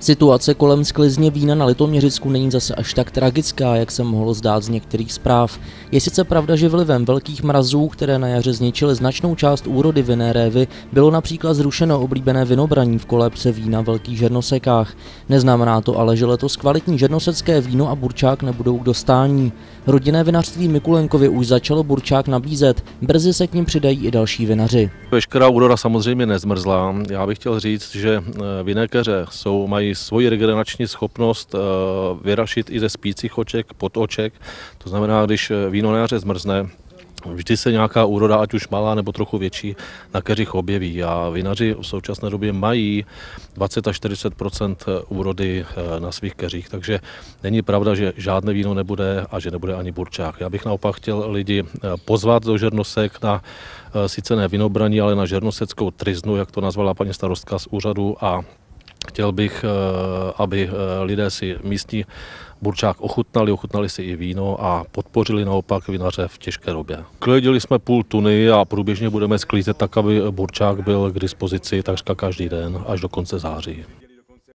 Situace kolem sklizně vína na Litoměřicku není zase až tak tragická, jak se mohlo zdát z některých zpráv. Je sice pravda, že vlivem velkých mrazů, které na jaře zničily značnou část úrody vinné révy, bylo například zrušeno oblíbené vinobraní v kolébce vína velkých žernosekách. Neznamená to ale, že letos kvalitní žernosecké víno a burčák nebudou k dostání. Rodinné vinařství Mikulenkově už začalo burčák nabízet, brzy se k ním přidají i další vinaři. Veškerá úroda samozřejmě nezmrzla. Já bych chtěl říct, že eh, vinékeře jsou, mají svoji regenerační schopnost eh, vyrašit i ze spících oček, pod oček. To znamená, když eh, víno na jaře zmrzne, Vždy se nějaká úroda, ať už malá nebo trochu větší, na keřích objeví a vinaři v současné době mají 20 až 40% úrody na svých keřích, takže není pravda, že žádné víno nebude a že nebude ani burčák. Já bych naopak chtěl lidi pozvat do Žernosek na sice ne vinobraní, ale na žernoseckou triznu, jak to nazvala paní starostka z úřadu a chtěl bych, aby lidé si místní burčák ochutnali, ochutnali si i víno a podpořili naopak vinaře v těžké době. Klidili jsme půl tuny a průběžně budeme sklízet tak, aby burčák byl k dispozici takřka každý den až do konce září.